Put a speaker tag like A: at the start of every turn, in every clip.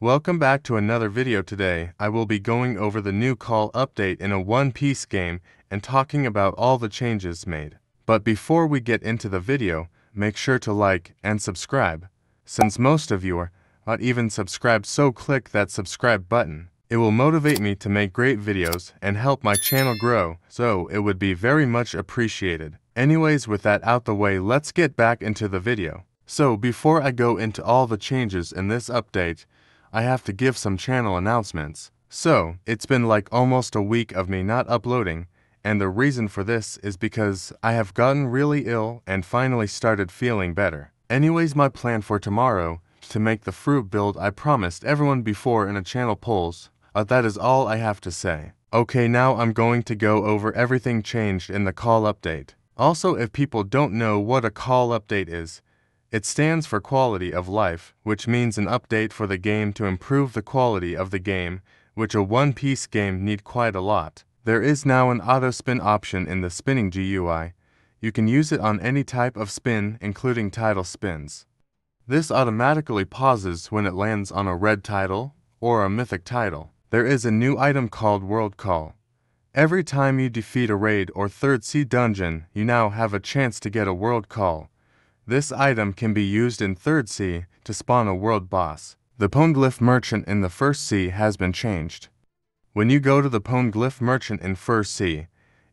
A: Welcome back to another video today. I will be going over the new QOL update in a One Piece game and talking about all the changes made. But before we get into the video, make sure to like and subscribe. Since most of you are not even subscribed so click that subscribe button. It will motivate me to make great videos and help my channel grow, so it would be very much appreciated. Anyways, with that out the way, let's get back into the video. So, before I go into all the changes in this update, I have to give some channel announcements. So, it's been like almost a week of me not uploading, and the reason for this is because I have gotten really ill and finally started feeling better. Anyways, my plan for tomorrow to make the fruit build I promised everyone before in a channel polls uh, that is all I have to say. Okay, now I'm going to go over everything changed in the QOL update. Also, if people don't know what a QOL update is, it stands for quality of life, which means an update for the game to improve the quality of the game, which a One Piece game need quite a lot. There is now an auto spin option in the spinning GUI. You can use it on any type of spin, including title spins. This automatically pauses when it lands on a red title or a mythic title there is a new item called World Call. Every time you defeat a raid or 3rd Sea dungeon, you now have a chance to get a World Call. This item can be used in 3rd Sea to spawn a world boss. The Poneglyph Merchant in the 1st Sea has been changed. When you go to the Poneglyph Merchant in 1st Sea,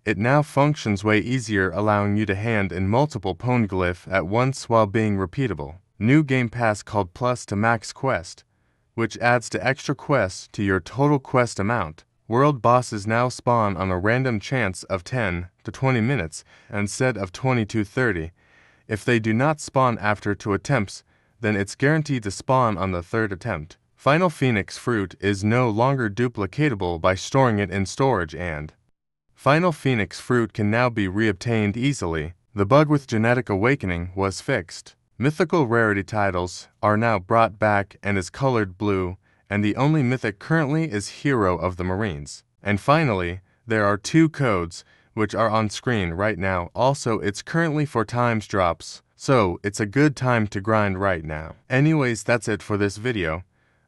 A: it now functions way easier allowing you to hand in multiple Poneglyph at once while being repeatable. New game pass called Plus to Max Quest which adds to extra quests to your total quest amount. World bosses now spawn on a random chance of 10 to 20 minutes instead of 20 to 30. If they do not spawn after two attempts, then it's guaranteed to spawn on the third attempt. Final Phoenix fruit is no longer duplicatable by storing it in storage and Final Phoenix fruit can now be reobtained easily. The bug with Genetic Awakening was fixed. Mythical rarity titles are now brought back and is colored blue, and the only mythic currently is Hero of the Marines. And finally, there are two codes which are on screen right now. Also, it's currently for times drops, so it's a good time to grind right now. Anyways, that's it for this video.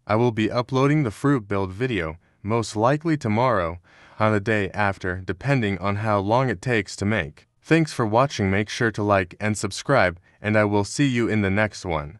A: I will be uploading the fruit build video, most likely tomorrow, on the day after, depending on how long it takes to make. Thanks for watching, make sure to like and subscribe, and I will see you in the next one.